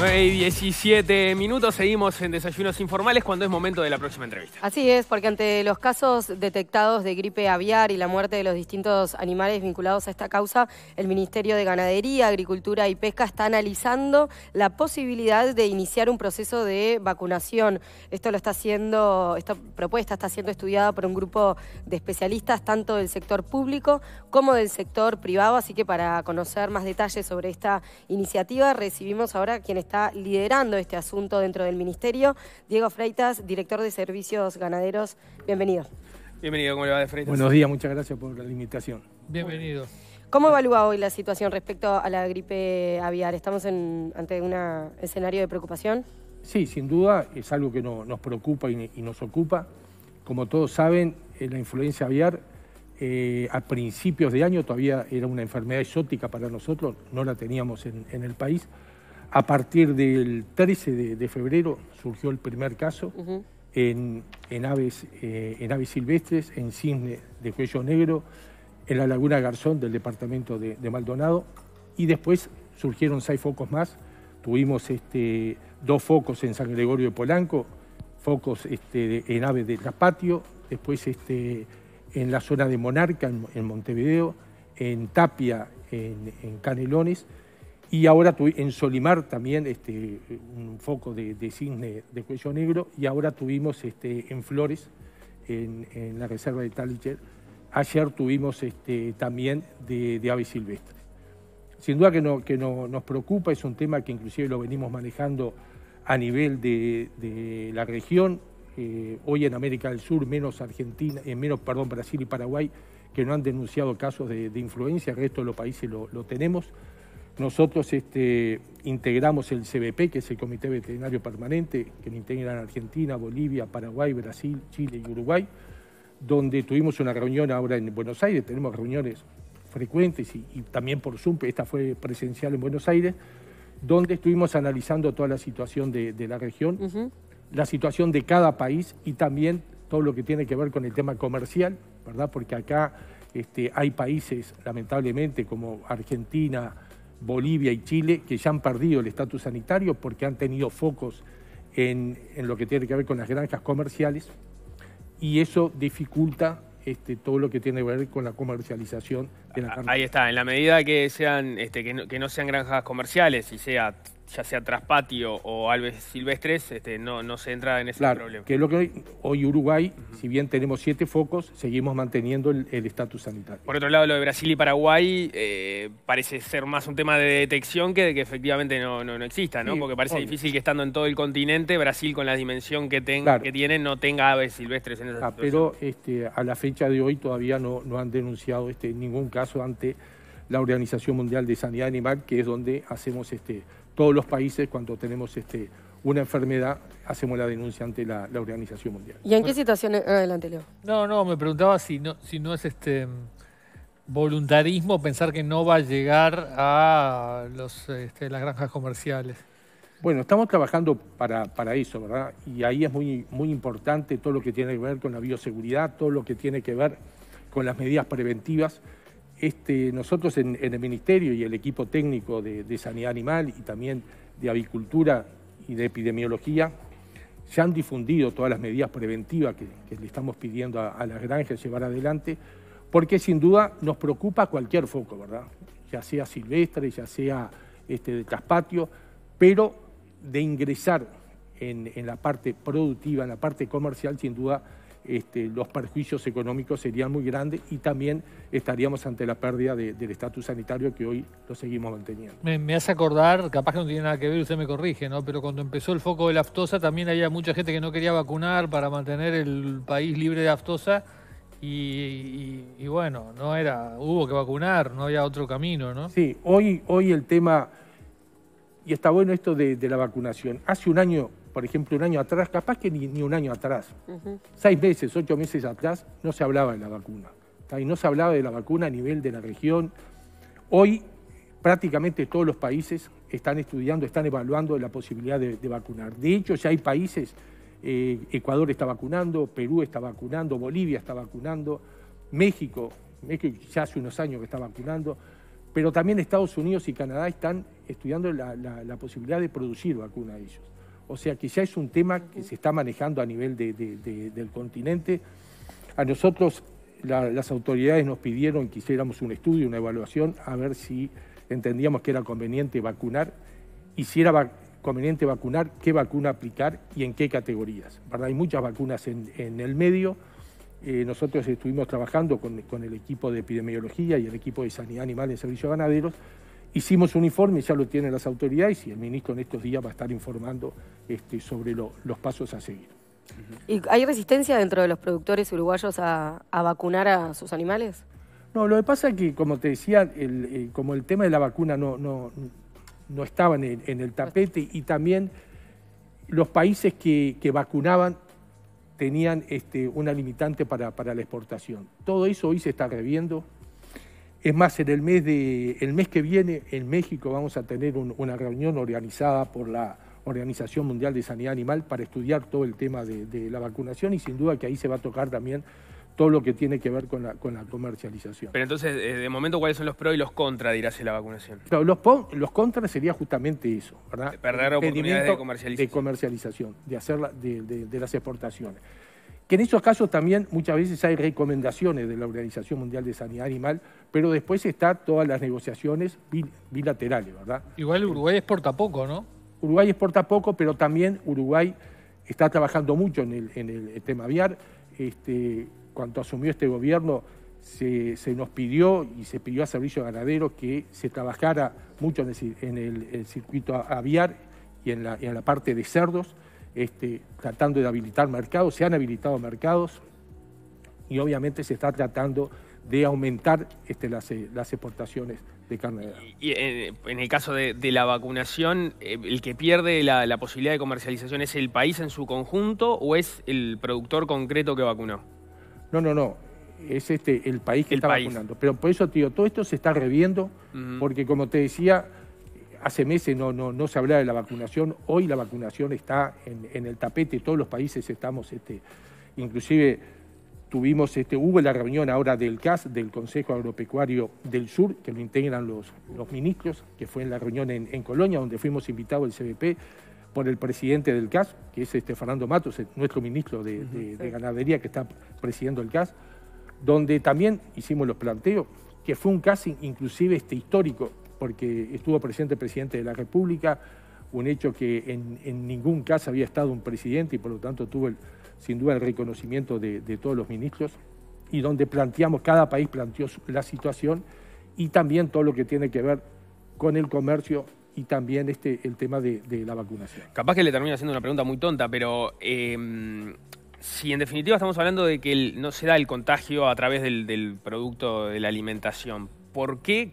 9 y 17 minutos, seguimos en Desayunos Informales cuando es momento de la próxima entrevista. Así es, porque ante los casos detectados de gripe aviar y la muerte de los distintos animales vinculados a esta causa, el Ministerio de Ganadería, Agricultura y Pesca está analizando la posibilidad de iniciar un proceso de vacunación. Esto lo está haciendo, esta propuesta está siendo estudiada por un grupo de especialistas tanto del sector público como del sector privado, así que para conocer más detalles sobre esta iniciativa recibimos ahora a quien está liderando este asunto dentro del Ministerio, Diego Freitas, director de Servicios Ganaderos. Bienvenido. Bienvenido, ¿cómo le va de Freitas? Buenos días, muchas gracias por la invitación. Bienvenido. ¿Cómo evalúa hoy la situación respecto a la gripe aviar? ¿Estamos ante un escenario de preocupación? Sí, sin duda, es algo que nos preocupa y, nos ocupa. Como todos saben, eh, la influencia aviar eh, a principios de año todavía era una enfermedad exótica para nosotros, no la teníamos en el país. A partir del 13 de, febrero surgió el primer caso en, aves, eh, en aves silvestres, en cisne de cuello negro, en la laguna Garzón del departamento de, Maldonado, y después surgieron seis focos más. Tuvimos este, dos focos en San Gregorio de Polanco, focos este, en aves de Traspatio, después este, en la zona de Monarca, en, Montevideo, en Tapia, en Canelones, y ahora en Solimar también este, un foco de, cisne de cuello negro y ahora tuvimos este, en Flores, en, la reserva de Talicher, ayer tuvimos este, también de, aves silvestres. Sin duda que, no, que no, nos preocupa, es un tema que inclusive lo venimos manejando a nivel de, la región. Eh, hoy en América del Sur, menos Argentina, eh, menos perdón, Brasil y Paraguay, que no han denunciado casos de, influencia, el resto de los países lo tenemos. Nosotros este, integramos el CBP, que es el Comité Veterinario Permanente, que lo integran Argentina, Bolivia, Paraguay, Brasil, Chile y Uruguay, donde tuvimos una reunión ahora en Buenos Aires, tenemos reuniones frecuentes y, también por Zoom, esta fue presencial en Buenos Aires, donde estuvimos analizando toda la situación de, la región, la situación de cada país y también todo lo que tiene que ver con el tema comercial, ¿verdad? Porque acá este, hay países, lamentablemente, como Argentina, Bolivia y Chile, que ya han perdido el estatus sanitario porque han tenido focos en, lo que tiene que ver con las granjas comerciales y eso dificulta este, todo lo que tiene que ver con la comercialización. Ahí está, en la medida que sean este, que, no, que no sean granjas comerciales y sea ya sea traspatio o alves silvestres, este, no, no se entra en ese claro, problema. Que es lo que hoy, Uruguay, si bien tenemos siete focos, seguimos manteniendo el estatus sanitario. Por otro lado, lo de Brasil y Paraguay eh, parece ser más un tema de detección que de que efectivamente no, no, exista, ¿no? Porque parece difícil que estando en todo el continente, Brasil con la dimensión que, tenga, que tiene no tenga aves silvestres en esa ah, Pero este, a la fecha de hoy todavía no, no han denunciado este, ningún caso ante la Organización Mundial de Sanidad Animal, que es donde hacemos este todos los países cuando tenemos este, una enfermedad hacemos la denuncia ante la, Organización Mundial. ¿Y en qué situación? Adelante, Leo. No, no, me preguntaba si no, si no es este voluntarismo pensar que no va a llegar a los, este, las granjas comerciales. Bueno, estamos trabajando para, para, eso, ¿verdad? Y ahí es muy, muy importante todo lo que tiene que ver con la bioseguridad, todo lo que tiene que ver con las medidas preventivas este, nosotros en, el Ministerio y el equipo técnico de, Sanidad Animal y también de Avicultura y de Epidemiología ya han difundido todas las medidas preventivas que, le estamos pidiendo a, las granjas llevar adelante, porque sin duda nos preocupa cualquier foco, ¿verdad? Ya sea silvestre, ya sea este, de traspatio, pero de ingresar en la parte productiva, en la parte comercial, sin duda este, los perjuicios económicos serían muy grandes y también estaríamos ante la pérdida del estatus sanitario que hoy lo seguimos manteniendo. Me, hace acordar, capaz que no tiene nada que ver, usted me corrige, ¿no? pero cuando empezó el foco de la aftosa también había mucha gente que no quería vacunar para mantener el país libre de aftosa y, bueno, no era, hubo que vacunar, no había otro camino, ¿no? Sí, hoy, hoy el tema, y está bueno esto de, de la vacunación, hace un año por ejemplo, un año atrás, capaz que ni, un año atrás, seis meses, ocho meses atrás, no se hablaba de la vacuna. Y no se hablaba de la vacuna a nivel de la región. Hoy prácticamente todos los países están estudiando, están evaluando la posibilidad de, vacunar. De hecho, ya hay países, eh, Ecuador está vacunando, Perú está vacunando, Bolivia está vacunando, México, México ya hace unos años que está vacunando, pero también Estados Unidos y Canadá están estudiando la, posibilidad de producir vacunas de ellos. O sea que ya es un tema que se está manejando a nivel del continente. A nosotros las autoridades nos pidieron que hiciéramos un estudio, una evaluación, a ver si entendíamos que era conveniente vacunar y si era conveniente vacunar, qué vacuna aplicar y en qué categorías. Hay muchas vacunas en, el medio. Eh, nosotros estuvimos trabajando con, el equipo de epidemiología y el equipo de sanidad animal en servicios ganaderos. Hicimos un informe, ya lo tienen las autoridades y el ministro en estos días va a estar informando este, sobre los pasos a seguir. ¿Y hay resistencia dentro de los productores uruguayos a, vacunar a sus animales? No, lo que pasa es que, como te decía, eh, como el tema de la vacuna no, no, no estaba en el, tapete y también los países que, vacunaban tenían este, una limitante para, la exportación. Todo eso hoy se está reviendo. Es más, en el mes, de, el mes que viene en México vamos a tener una reunión organizada por la Organización Mundial de Sanidad Animal para estudiar todo el tema de, la vacunación y sin duda que ahí se va a tocar también todo lo que tiene que ver con la, con la comercialización. Pero entonces, eh, de momento, ¿cuáles son los pros y los contras, de la vacunación? los, los contras sería justamente eso, ¿verdad? perder oportunidades de comercialización. De comercialización, de, hacer de, de, las exportaciones. Que en esos casos también muchas veces hay recomendaciones de la Organización Mundial de Sanidad Animal, pero después están todas las negociaciones bilaterales, ¿verdad? Igual Uruguay exporta poco, ¿no? Uruguay exporta poco, pero también Uruguay está trabajando mucho en el, en el tema aviar. Este, cuando asumió este gobierno, se, nos pidió y se pidió a Servicio Ganadero que se trabajara mucho en el, circuito aviar y en la, en la, parte de cerdos, este, tratando de habilitar mercados. Se han habilitado mercados y obviamente se está tratando de aumentar este, las, las exportaciones de carne Y, en, el caso de, la vacunación, eh, ¿el que pierde la, posibilidad de comercialización es el país en su conjunto o es el productor concreto que vacunó? No, no, no. Es este el país que está vacunando. Pero por eso, tío, todo esto se está reviendo, porque como te decía, hace meses no, no, no se hablaba de la vacunación. Hoy la vacunación está en, el tapete, todos los países estamos, este, inclusive Tuvimos, este, hubo la reunión ahora del CAS, del Consejo Agropecuario del Sur, que lo integran los, los ministros, que fue en la reunión en, Colonia, donde fuimos invitados el CBP por el presidente del CAS, que es este Fernando Matos, nuestro ministro de, Ganadería que está presidiendo el CAS, donde también hicimos los planteos, que fue un CAS inclusive este, histórico, porque estuvo presente el presidente de la República, un hecho que en, ningún caso había estado un presidente y por lo tanto tuvo sin duda el reconocimiento de, todos los ministros y donde planteamos, cada país planteó la situación y también todo lo que tiene que ver con el comercio y también este, el tema de, la vacunación. Capaz que le termino haciendo una pregunta muy tonta, pero em, si en definitiva estamos hablando de que no se da el contagio a través del, producto de la alimentación, ¿por qué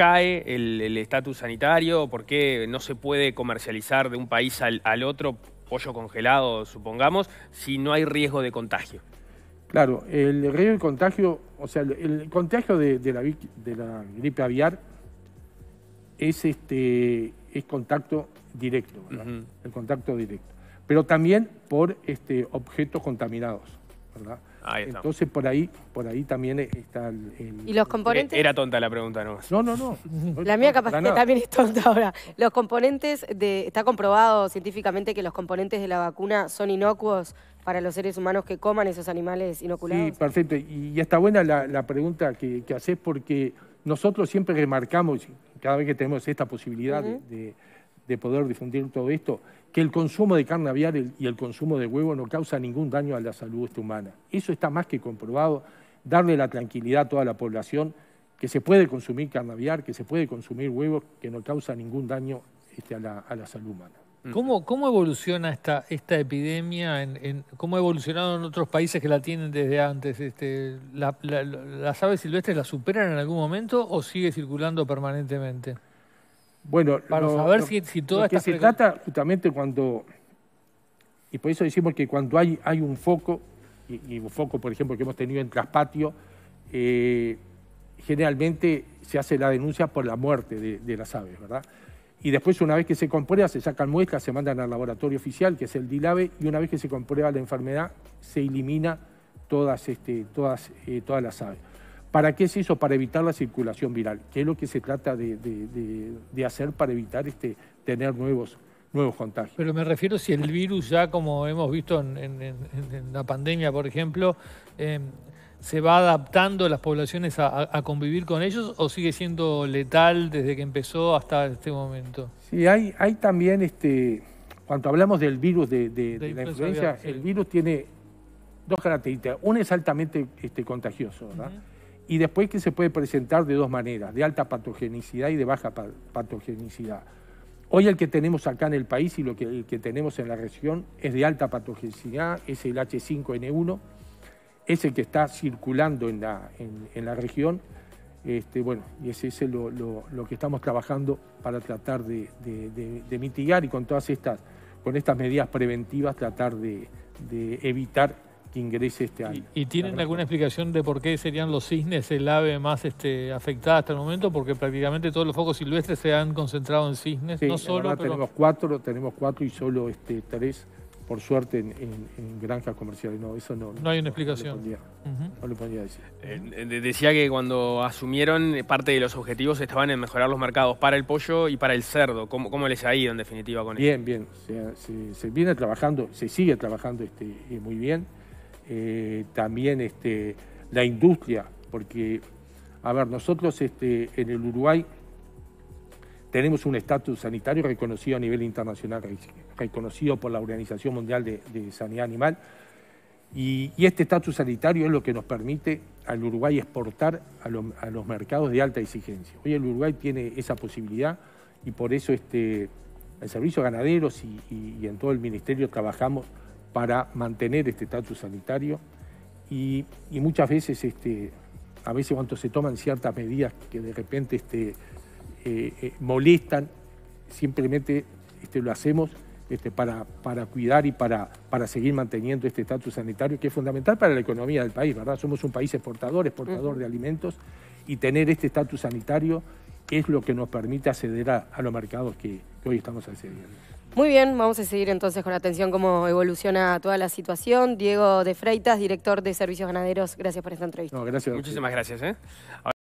cae el estatus sanitario? ¿Por qué no se puede comercializar de un país al otro pollo congelado, supongamos, si no hay riesgo de contagio. Claro, el riesgo de contagio, o sea, el, contagio de, la, de, la, gripe aviar es, este, es contacto directo, el contacto directo, pero también por este, objetos contaminados, ¿verdad? Entonces por ahí, por ahí también está el, ¿Y los componentes? Era tonta la pregunta, ¿no? No, no, no. La mía capaz que también es tonta ahora. Los componentes, de, está comprobado científicamente que los componentes de la vacuna son inocuos para los seres humanos que coman esos animales inoculados. Sí, perfecto. Y, está buena la, pregunta que, que haces porque nosotros siempre remarcamos, cada vez que tenemos esta posibilidad de de poder difundir todo esto, que el consumo de carne aviar y el consumo de huevo no causa ningún daño a la salud humana. Eso está más que comprobado, darle la tranquilidad a toda la población que se puede consumir carne aviar, que se puede consumir huevos, que no causa ningún daño este, a, la, salud humana. Mm. ¿Cómo, ¿Cómo, evoluciona esta, esta epidemia? En, ¿Cómo ha evolucionado en otros países que la tienen desde antes? Este, ¿Las aves silvestres la superan en algún momento o sigue circulando permanentemente? Bueno, para saber si, si lo que se trata justamente cuando, y por eso decimos que cuando hay, hay un foco, y, un foco, por ejemplo, que hemos tenido en Traspatio, eh, generalmente se hace la denuncia por la muerte de, las aves, ¿verdad? Y después, una vez que se comprueba, se sacan muestras, se mandan al laboratorio oficial, que es el DILAVE, y una vez que se comprueba la enfermedad, se elimina todas, este, todas, eh, todas las aves. ¿Para qué es eso? Para evitar la circulación viral, que es lo que se trata de, hacer para evitar este, tener nuevos, nuevos contagios. Pero me refiero si el virus ya, como hemos visto en, la pandemia, por ejemplo, em, se va adaptando las poblaciones a, convivir con ellos o sigue siendo letal desde que empezó hasta este momento? Sí, hay, hay también, este, cuando hablamos del virus de, la influenza, el virus tiene dos características. Una es altamente este, contagioso, ¿verdad? Y después que se puede presentar de dos maneras, de alta patogenicidad y de baja patogenicidad. Hoy el que tenemos acá en el país y lo que, el que tenemos en la región es de alta patogenicidad, es el H5N1, es el que está circulando en la, en, la región. Este, bueno, y ese es lo, lo, que estamos trabajando para tratar de, de, mitigar y con todas estas, con estas medidas preventivas tratar de, evitar que ingrese este año. ¿Y, tienen alguna explicación de por qué serían los cisnes el ave más este, afectada hasta el momento? Porque prácticamente todos los focos silvestres se han concentrado en cisnes, no solo. tenemos cuatro, tenemos cuatro y solo este, tres, por suerte, en, granjas comerciales. No, eso no. No hay una explicación. No le podía, decir. Eh, decía que cuando asumieron, eh, parte de los objetivos estaban en mejorar los mercados para el pollo y para el cerdo. ¿Cómo, cómo les ha ido en definitiva con eso? Bien, bien. Se, se, viene trabajando, se sigue trabajando este, muy bien eh, también este, la industria, porque, a ver, nosotros este, en el Uruguay tenemos un estatus sanitario reconocido a nivel internacional, reconocido por la Organización Mundial de, Sanidad Animal, y, este estatus sanitario es lo que nos permite al Uruguay exportar a, los mercados de alta exigencia. Hoy el Uruguay tiene esa posibilidad y por eso este, el Servicio Ganaderos y en todo el Ministerio trabajamos para mantener este estatus sanitario y, muchas veces, este, a veces cuando se toman ciertas medidas que de repente este, eh, eh, molestan, simplemente este, lo hacemos este, para, para, cuidar y para, para seguir manteniendo este estatus sanitario que es fundamental para la economía del país, ¿verdad? Somos un país exportador, exportador de alimentos y tener este estatus sanitario es lo que nos permite acceder a, los mercados que, que hoy estamos accediendo. Muy bien, vamos a seguir entonces con atención cómo evoluciona toda la situación. Diego de Freitas, director de Servicios Ganaderos, gracias por esta entrevista. gracias. Muchísimas gracias. ¿eh?